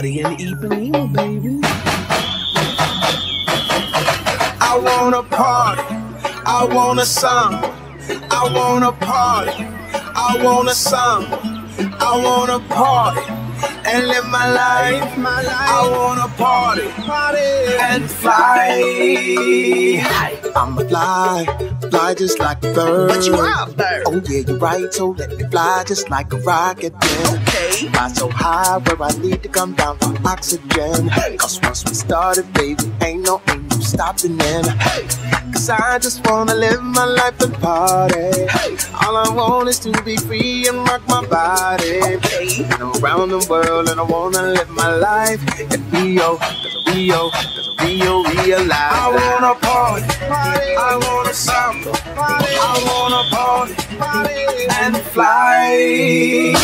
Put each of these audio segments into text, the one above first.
party in Ipanema, baby. I wanna party. I want a song. I wanna party. I want a song. I wanna party and live my life. My life. I wanna party, party and fly. I'ma fly, fly just like a bird. But you are a bird. Oh yeah, you're right. So let me fly just like a rocket. Then Okay. fly so high where I need to come down for oxygen. Cause once we started, baby, ain't no ain't no stopping then. Cause I just wanna live my life and party. All I want is to be free and rock my body. Okay. And around the world, and I wanna live my life in Rio, cause Rio, cause Rio realize. I wanna party, I wanna samba, I wanna party, and fly.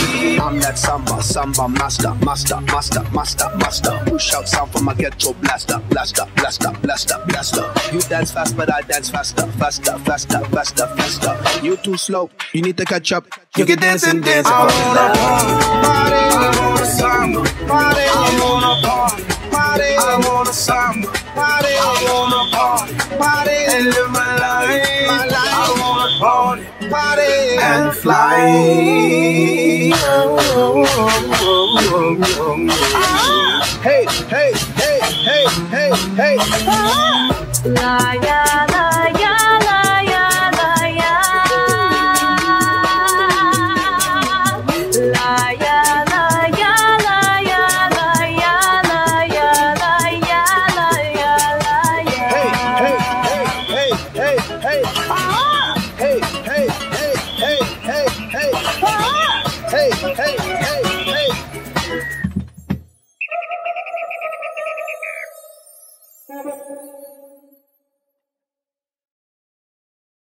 I'm that samba, samba master, master, master, master, master. Push out sound from my ghetto blaster, blaster, blaster, blaster, blaster. You dance fast, but I dance faster, faster, faster, faster, faster. You too slow, you need to catch up. You can dance and dance. I wanna in party. I wanna samba, I wanna party, and live my life. I wanna party, party. And fly. Ah. Hey, hey, hey, hey, hey, hey. La ya la hey, hey, hey, hey, hey, hey, hey, hey, hey, hey, hey. Thank you.